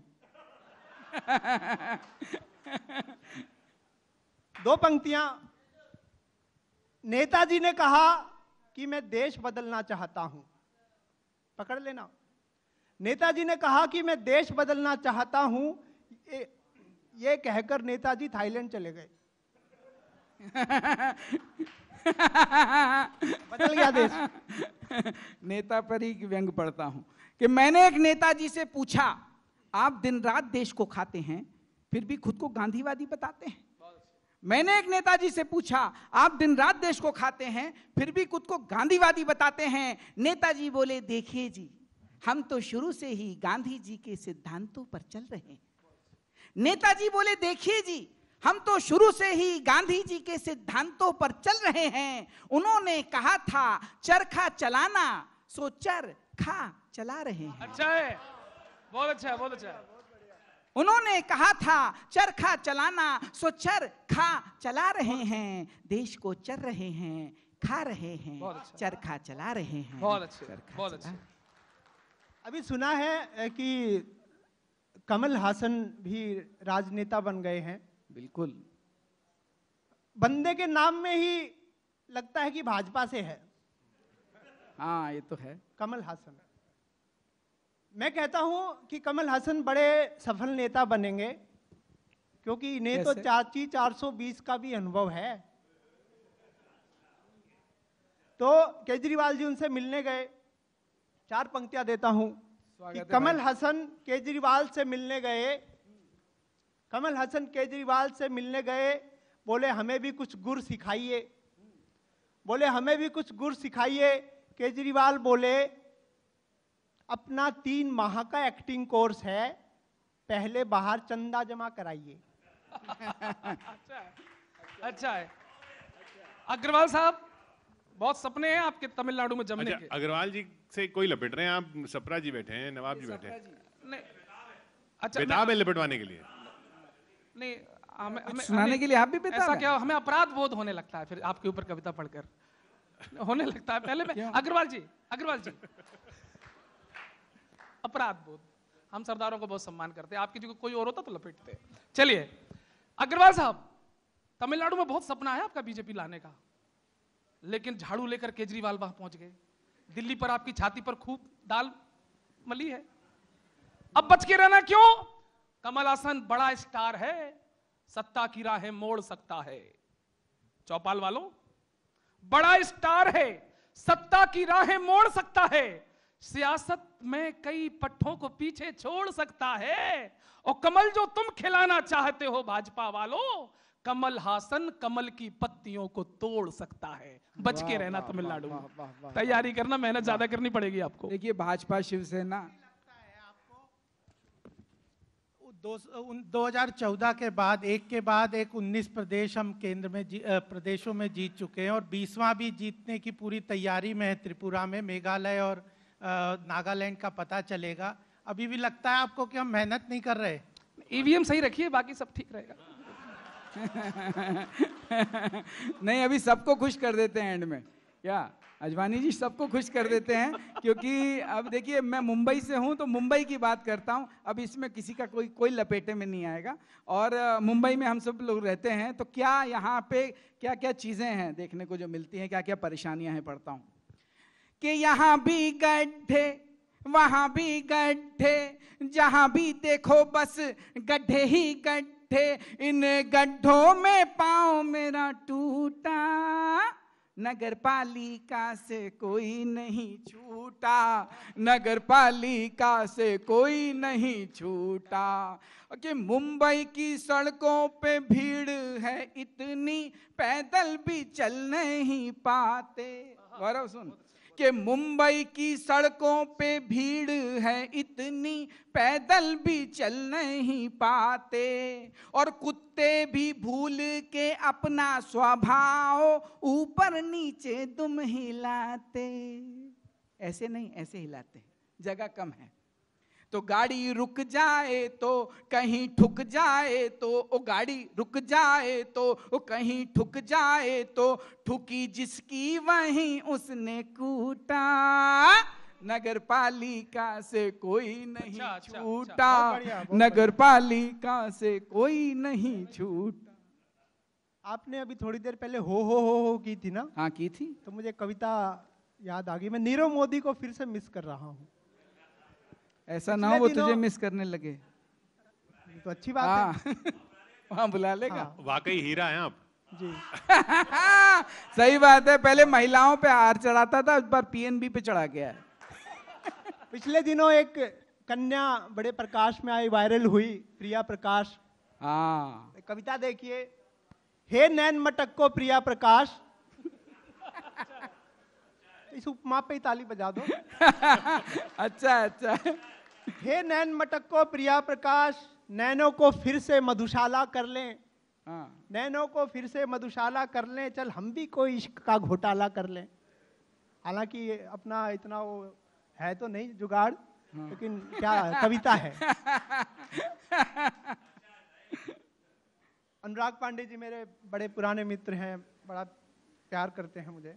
दो पंक्तियाँ। नेताजी ने कहा कि मैं देश बदलना चाहता हूँ। पकड़ लेना। नेताजी ने कहा कि मैं देश बदलना चाहता हूँ। ये, ये कहकर नेताजी थाईलैंड चले गए। बदल गया देश। नेता पर ही व्यंग पढ़ता हूँ। कि मैंने एक नेताजी से पूछा आप दिन रात देश को खाते हैं? फिर भी खुद को गांधीवादी बताते हैं। मैंने एक नेताजी से पूछा, आप दिन रात देश को खाते हैं, फिर भी खुद को गांधीवादी बताते हैं। नेताजी बोले, देखिए जी, हम तो शुरू से ही गांधी जी के सिद्धांतों पर चल रहे हैं। नेताजी बोले, देखिए जी, हम तो शुरू से ही गांधी जी के सिद्धांतों पर चल रहे हैं। उन्होंने कहा था चरखा चलाना, सो चर खा चला रहे हैं। अच्छा है। बहुत अच्छा है, बहुत अच्छा है। उन्होंने कहा था चरखा चलाना सो चर खा चला रहे हैं। देश को चर रहे हैं खा रहे हैं अच्छा। चरखा चला रहे हैं बहुत अच्छे बहुत अच्छे। अभी सुना है कि कमल हासन भी राजनेता बन गए हैं। बिल्कुल। बंदे के नाम में ही लगता है कि भाजपा से है। हाँ ये तो है। कमल हासन। मैं कहता हूँ कि कमल हसन बड़े सफल नेता बनेंगे क्योंकि इन्हें तो? चाची 420 का भी अनुभव है। तो केजरीवाल जी उनसे मिलने गए। चार पंक्तियाँ देता हूँ कि कमल हसन केजरीवाल से मिलने गए। कमल हसन केजरीवाल से मिलने गए बोले हमें भी कुछ गुर सिखाइए। बोले हमें भी कुछ गुर सिखाइए। केजरीवाल बोले अपना तीन माह का एक्टिंग कोर्स है पहले बाहर चंदा जमा कराइए। अच्छा है। अच्छा है। अग्रवाल साहब बहुत सपने हैं आपके तमिलनाडु में जमने अच्छा के। अग्रवाल जी से कोई लपेट रहे हैं? आप सपरा जी बैठे हैं नवाब जी बैठे हैं। अच्छा बेताब है लपेटवाने के लिए। नहीं हमें हमें सुनाने के लिए आप भी बेताब ऐसा क्या हमें अपराध बोध होने लगता है फिर आपके ऊपर कविता पढ़कर? होने लगता है। पहले मैं अग्रवाल जी अग्रवाल जी। अपराध बोध हम सरदारों को बहुत सम्मान करते हैं। आपकी जगह कोई और होता तो लपेटते। चलिए, अग्रवाल साहब, तमिलनाडु में बहुत सपना है आपका बीजेपी लाने का। लेकिन झाड़ू लेकर केजरीवाल वहाँ पहुँच गए। दिल्ली पर आपकी छाती पर खूब दाल मली है। अब बच के रहना क्यों? कमल हासन बड़ा स्टार है। सत्ता की राहें मोड़ सकता है। चौपाल वालों, बड़ा स्टार है। सत्ता की राहें मोड़ सकता है। सियासत में कई पट्टों को पीछे छोड़ सकता है। और कमल जो तुम खिलाना चाहते हो भाजपा वालों कमल हासन कमल की पत्तियों को तोड़ सकता है। बच के रहना तमिलनाडु। में तैयारी करना मेहनत ज़्यादा करनी पड़ेगी आपको। देखिए भाजपा शिवसेना दो उन 2014 के बाद एक के बाद एक 19 प्रदेश हम केंद्र में जी, प्रदेशों में जीत चुके हैं और 20वां भी जीतने की पूरी तैयारी में है त्रिपुरा में मेघालय और नागालैंड का पता चलेगा। अभी भी लगता है आपको कि हम मेहनत नहीं कर रहे? ईवीएम सही रखिए बाकी सब ठीक रहेगा। नहीं अभी सबको खुश कर देते हैं एंड में। क्या अजवानी जी सबको खुश कर देते हैं क्योंकि अब देखिए मैं मुंबई से हूँ तो मुंबई की बात करता हूँ। अब इसमें किसी का कोई कोई लपेटे में नहीं आएगा। और मुंबई में हम सब लोग रहते हैं तो क्या यहाँ पे क्या क्या चीज़ें हैं देखने को जो मिलती हैं क्या क्या परेशानियाँ हैं पढ़ता हूँ। कि यहाँ भी गड्ढे, वहाँ भी गड्ढे, जहाँ भी देखो बस गड्ढे ही गड्ढे, इन गड्ढों में पाँव मेरा टूटा नगर पालिका से कोई नहीं छूटा नगर पालिका से कोई नहीं छूटा। कि मुंबई की सड़कों पे भीड़ है इतनी, पैदल भी चल नहीं पाते। गौरव सुन। कि मुंबई की सड़कों पे भीड़ है इतनी, पैदल भी चल नहीं पाते। और कुत्ते भी भूल के अपना स्वभाव ऊपर नीचे दुम हिलाते। ऐसे नहीं, ऐसे हिलाते जगह कम है। तो गाड़ी रुक जाए तो कहीं ठुक जाए तो ओ गाड़ी रुक जाए तो ओ कहीं ठुक जाए तो ठुकी जिसकी वहीं उसने कूटा। नगर पालिका से कोई नहीं अच्छा, अच्छा, छूटा। बहुत नगर पालिका से कोई नहीं छूटा। आपने अभी थोड़ी देर पहले हो हो हो हो की थी ना? हाँ की थी। तो मुझे कविता याद आ गई। मैं नीरव मोदी को फिर से मिस कर रहा हूँ। ऐसा ना हो वो तुझे मिस करने लगे। तो अच्छी बात है। हाँ। वहाँ बुला लेगा। वाकई हीरा हैं आप। जी। सही बात है पहले महिलाओं पे हार चढ़ाता था इस बार पीएनबी पे चढ़ा गया है। पिछले दिनों एक कन्या बड़े प्रकाश में आई वायरल हुई प्रिया प्रकाश। हाँ। कविता देखिए। हे नैन मटक को प्रिया प्रकाश इस उपमा पे ही ताली बजा दो। अच्छा अच्छा। हे नैन मटक को प्रिया प्रकाश नैनो को फिर से मधुशाला कर लें। हाँ। नैनो को फिर से मधुशाला कर लें चल हम भी कोई इश्क का घोटाला कर लें। हालाँकि अपना इतना वो है तो नहीं जुगाड़ लेकिन क्या कविता है। अनुराग पांडे जी मेरे बड़े पुराने मित्र हैं बड़ा प्यार करते हैं मुझे।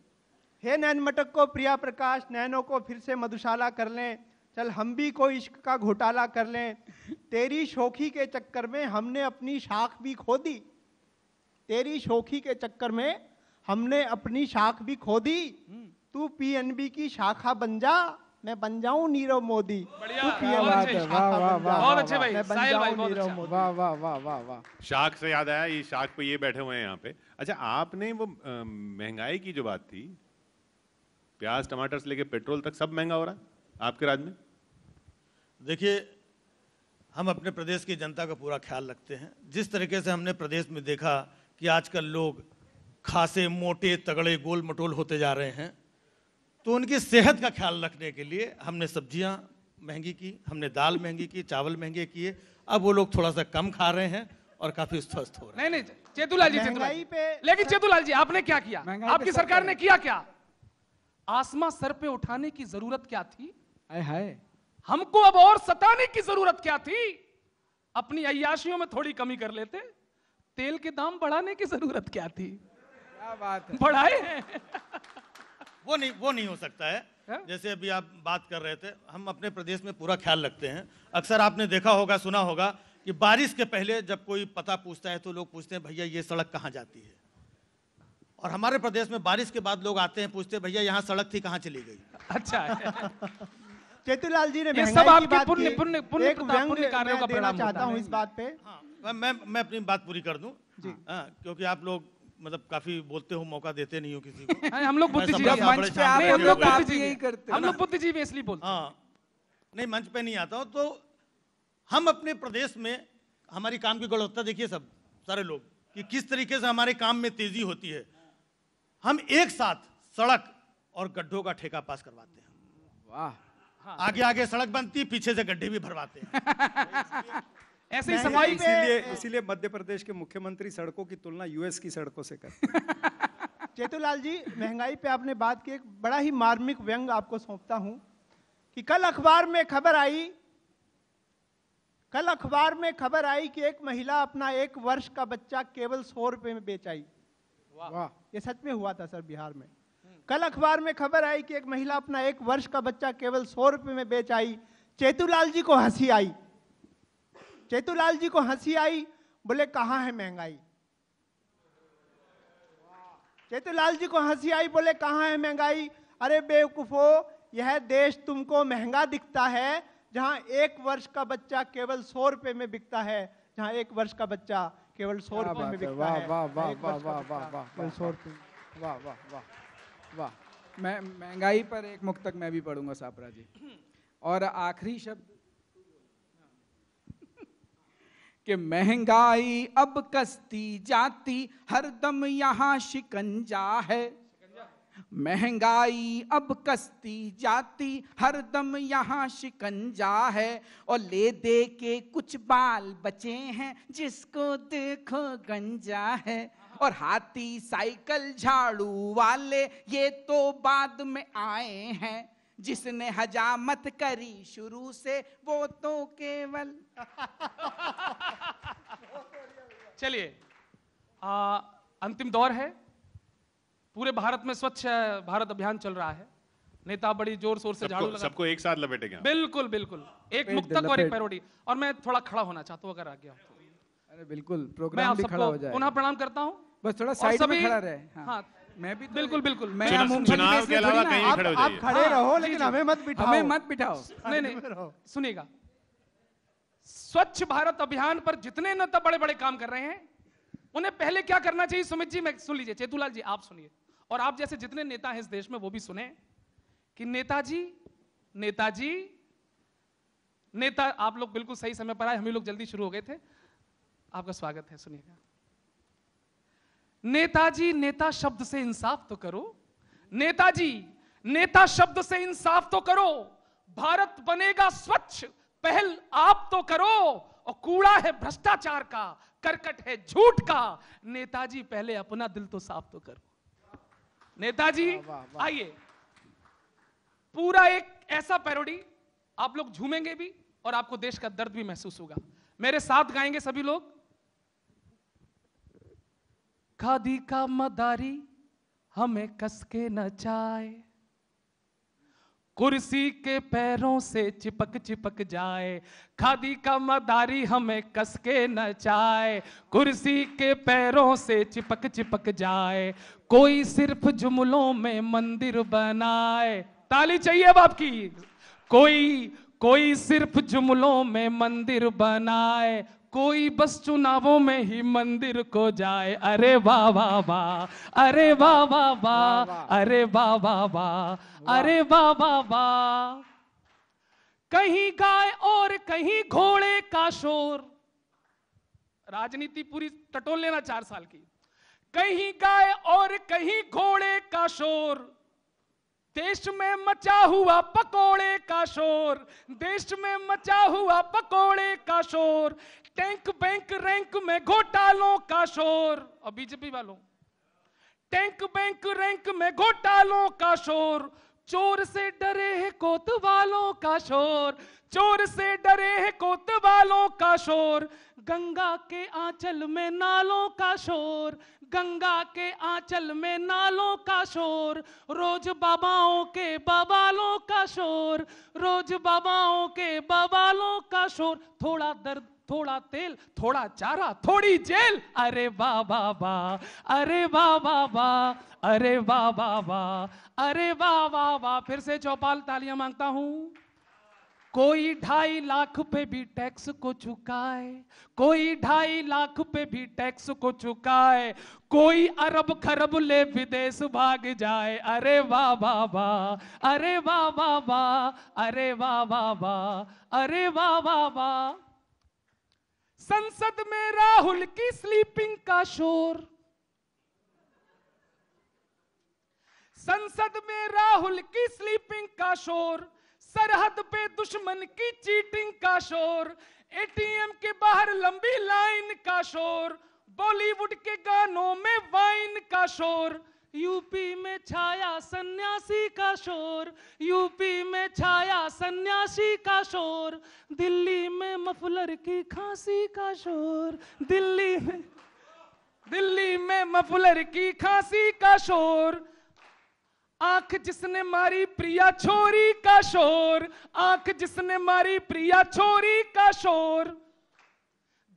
हे नैन मटक को प्रिया प्रकाश नैनो को फिर से मधुशाला कर लें। चल हम भी कोई इश्क का घोटाला कर लें। तेरी शोखी के चक्कर में हमने अपनी शाख भी खो दी। तेरी शोखी के चक्कर में हमने अपनी शाख भी खो दी। तू पीएनबी की शाखा बन जा मैं बन जाऊँ नीरव मोदी। तू अच्छे अच्छा। शाख से याद आया ये शाख पे ये बैठे हुए हैं यहाँ पे। अच्छा आपने वो महँगाई की जो बात थी प्याज टमाटर से लेके पेट्रोल तक सब महँगा हो रहा है आपके राज्य में? देखिए हम अपने प्रदेश की जनता का पूरा ख्याल रखते हैं। जिस तरीके से हमने प्रदेश में देखा कि आजकल लोग खासे मोटे तगड़े गोल मटोल होते जा रहे हैं तो उनकी सेहत का ख्याल रखने के लिए हमने सब्ज़ियाँ महँगी की हमने दाल महँगी की चावल महँगे किए। अब वो लोग थोड़ा सा कम खा रहे हैं और काफ़ी स्वस्थ हो रहे हैं। नहीं नहीं चेतुलाल जी चेतुलाल जी। पे- लेकिन चेतुलाल जी आपने क्या किया? आपकी सरकार ने किया क्या? आसमां सर पे उठाने की ज़रूरत क्या थी? आय हाय। हमको अब और सताने की ज़रूरत क्या थी? अपनी अयाशियों में थोड़ी कमी कर लेते। तेल के दाम बढ़ाने की ज़रूरत क्या थी? क्या बात है। बढ़ाए। हैं वो नहीं वो नहीं हो सकता हैं? है? जैसे अभी आप बात कर रहे थे हम अपने प्रदेश में पूरा ख्याल रखते हैं। अक्सर आपने देखा होगा सुना होगा कि बारिश के पहले जब कोई पता पूछता है तो लोग पूछते हैं भैया ये सड़क कहाँ जाती है? और हमारे प्रदेश में बारिश के बाद लोग आते हैं पूछते हैं भैया यहाँ सड़क थी कहाँ चली गई? अच्छा। चेतुलाल जी ने ये सब आपके पुण्य- पुण्य- पुण्य एक व्यंग पुण्य कार्यों का परिणाम चाहता हूँ इस बात पे। हाँ मैं- मैं अपनी बात पूरी कर दूँ? जी। हाँ क्योंकि आप लोग मतलब काफ़ी बोलते हो मौका देते नहीं हो किसी को। हाँ, हम लोग बुद्धिजीवी हैं। मंच पे आप हम लोग यही करते हम लोग बुद्धिजीवी इसलिए बोलते हैं। हाँ नहीं मंच पे नहीं आता। हूँ तो हम अपने प्रदेश में हमारी काम की गुणवत्ता देखिए सब सारे लोग कि किस तरीके से हमारे काम में तेज़ी होती है। हम एक साथ सड़क और गड्ढों का ठेका पास करवाते हैं। वाह। हाँ, आगे आगे सड़क बनती पीछे से गड्ढे भी भरवाते हैं। ऐसे ही महँगाई इसीलिए इसीलिए मध्य प्रदेश के मुख्यमंत्री सड़कों की तुलना यूएस की सड़कों से करते हैं। चेतुलाल जी महँगाई पे आपने बात की एक बड़ा ही मार्मिक व्यंग आपको सौंपता हूँ कि कल अखबार में खबर आई कल अखबार में खबर आई कि एक महिला अपना एक वर्ष का बच्चा केवल सौ रुपए में बेच आई। वाह। ये सच में हुआ था सर बिहार में। कल अखबार में खबर आई कि एक महिला अपना एक वर्ष का बच्चा केवल सौ रुपए में बेच आई। चेतुलाल जी को हँसी आई। चेतुलाल जी को हँसी आई बोले कहाँ है महँगाई? चेतुलाल जी को हँसी आई बोले कहाँ है महँगाई? अरे बेवकूफो यह देश तुमको महँगा दिखता है जहाँ एक वर्ष का बच्चा केवल सौ रुपए में बिकता है जहाँ एक वर्ष का बच्चा केवल सौ रुपये रुपए में बिकता वाह है। वाह वाह वाह वाह वाह वाह केवल सौ रुपए वाह वाह वाह वाह मैं महँगाई पर एक मुख तक मैं भी पढ़ूँगा सापरा जी। और आखिरी शब्द कि महँगाई अब कसती जाती हर दम यहाँ शिकंजा है। महँगाई अब कसती जाती हरदम यहाँ शिकंजा है। और ले दे के कुछ बाल बचे हैं, जिसको देखो गंजा है। और हाथी साइकिल झाड़ू वाले, ये तो बाद में आए हैं। जिसने हजामत करी शुरू से, वो तो केवल चलिए अंतिम दौर है। पूरे भारत में स्वच्छ भारत अभियान चल रहा है। नेता बड़ी ज़ोर शोर से झाड़ू सबको लगा सबको एक साथ लपेटेगा बिल्कुल बिल्कुल। एक मुक्तक और एक पैरोडी। और मैं थोड़ा खड़ा होना चाहता हूँ अगर आ गया तो। अरे बिल्कुल प्रोग्राम भी खड़ा हो जाए पुनः प्रणाम करता हूँ। बस थोड़ा साइड में खड़ा रहे। हाँ, हाँ। मैं भी तो- बिल्कुल बिल्कुल। मैं चुनाव- के अलावा कहीं आप खड़े हो आप जाइए। खड़े हाँ, रहो लेकिन हमें मत बिठाओ। हमें मत बिठाओ। नहीं नहीं। सुनिएगा। स्वच्छ भारत अभियान पर जितने नेता बड़े बड़े काम कर रहे हैं उन्हें पहले क्या करना चाहिए? सुमित जी मैं सुन लीजिए। चेतुलाल जी आप सुनिए। और आप जैसे जितने नेता हैं इस देश में, वो भी सुने कि नेताजी नेताजी, नेता, आप लोग बिल्कुल सही समय पर आए, हम लोग जल्दी शुरू हो गए थे। आपका स्वागत है, सुनिएगा। नेताजी, नेता शब्द से इंसाफ तो करो। नेताजी, नेता शब्द से इंसाफ तो करो। भारत बनेगा स्वच्छ, पहल आप तो करो। और कूड़ा है भ्रष्टाचार का, करकट है झूठ का। नेताजी, पहले अपना दिल तो साफ़ तो करो। नेताजी आइए। पूरा एक ऐसा पैरोडी आप लोग झूमेंगे भी और आपको देश का दर्द भी महसूस होगा। मेरे साथ गाएँगे सभी लोग। खादी का मदारी हमें कसके नचाए कुर्सी के पैरों से चिपक चिपक जाए, खादी का मदारी हमें कसके नचाए कुर्सी के पैरों से चिपक चिपक जाए, कोई सिर्फ़ जुमलों में मंदिर बनाए। ताली चाहिए अब आपकी? कोई कोई सिर्फ़ जुमलों में मंदिर बनाए कोई बस चुनावों में ही मंदिर को जाए। अरे वाह वाह वाह। अरे वाह वाह वाह। अरे वाह वाह। वाह। अरे वाह वाह वाह। कहीं गाय और कहीं घोड़े का शोर। राजनीति पूरी टटोल लेना चार साल की। कहीं गाय और कहीं घोड़े का शोर। देश में मचा हुआ पकोड़े का शोर। देश में मचा हुआ पकोड़े का शोर। टैंक, बैंक, रैंक में घोटालों का शोर। और बीजेपी वालों, टैंक, बैंक, रैंक में घोटालों का शोर। चोर से डरे हैं कोतवालों का शोर। चोर से डरे हैं कोतवालों का शोर। गंगा के आंचल में नालों का शोर। गंगा के आंचल में नालों का शोर। रोज बाबाओं के बवालों का शोर। रोज बाबाओं के बवालों का शोर। थोड़ा दर्द थोड़ा तेल थोड़ा चारा थोड़ी जेल अरे वाह वाह वाह अरे वाह वाह वाह अरे वाह वाह वाह अरे वाह वाह वाह फिर से चौपाल तालियाँ माँगता हूँ कोई ढाई लाख पे भी टैक्स को चुकाए कोई ढाई लाख पे भी टैक्स को चुकाए कोई अरब खरब ले विदेश भाग जाए अरे वाह वाह वाह अरे वाह वाह वाह अरे वाह वाह वाह अरे वाह वाह वाह संसद में राहुल की स्लीपिंग का शोर। संसद में राहुल की स्लीपिंग का शोर, सरहद पे दुश्मन की चीटिंग का शोर एटीएम के बाहर लंबी लाइन का शोर बॉलीवुड के गानों में वाइन का शोर यूपी में छाया सन्यासी का शोर, यूपी में छाया सन्यासी का शोर, दिल्ली में मफलर की खांसी का शोर, दिल्ली में दिल्ली में मफलर की खांसी का शोर, आँख जिसने मारी प्रिया छोरी का शोर, आँख जिसने मारी प्रिया छोरी का शोर।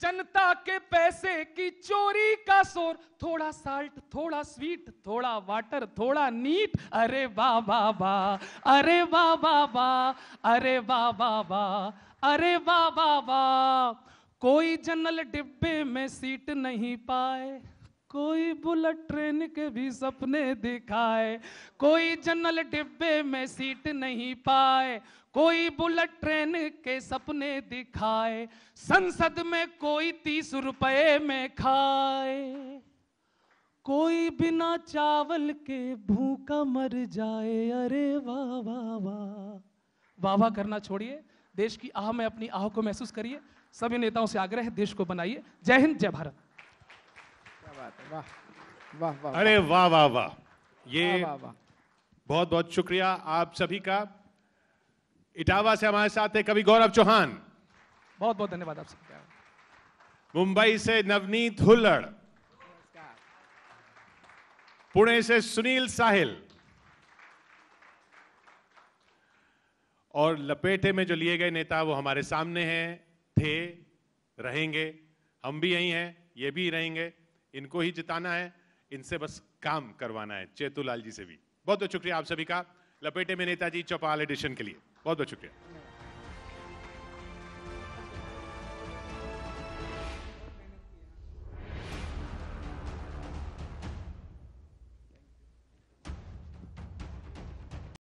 जनता के पैसे की चोरी का शोर। थोड़ा साल्ट थोड़ा स्वीट थोड़ा वाटर थोड़ा नीट अरे वाह वाह वाह अरे वाह वाह वाह अरे वाह वाह वाह अरे वाह वाह वाह कोई जनरल डिब्बे में सीट नहीं पाए। कोई बुलेट ट्रेन के भी सपने दिखाए, कोई जनरल डिब्बे में सीट नहीं पाए, कोई बुलेट ट्रेन के सपने दिखाए, संसद में कोई तीस रुपए में खाए। कोई बिना चावल के भूखा मर जाए, अरे वाह वाह वाह। वाह वाह करना छोड़िए। देश की आह में अपनी आह को महसूस करिए। सभी नेताओं से आग्रह है, देश को बनाइए। जय हिंद, जय भारत। वाह वाह वाह अरे वाह। वाह वाह ये वाह, वाह, वाह। बहुत बहुत शुक्रिया आप सभी का। इटावा से हमारे साथ है कवि गौरव चौहान। बहुत बहुत धन्यवाद आप सबका। मुंबई से नवनीत हुल्लड़। पुणे से सुनील साहिल। और लपेटे में जो लिए गए नेता वो हमारे सामने हैं थे रहेंगे। हम भी यही हैं ये भी रहेंगे। इनको ही जिताना है, इनसे बस काम करवाना है, चेतुलाल जी से भी। बहुत बहुत शुक्रिया आप सभी का। लपेटे में नेताजी चौपाल एडिशन के लिए। बहुत बहुत शुक्रिया।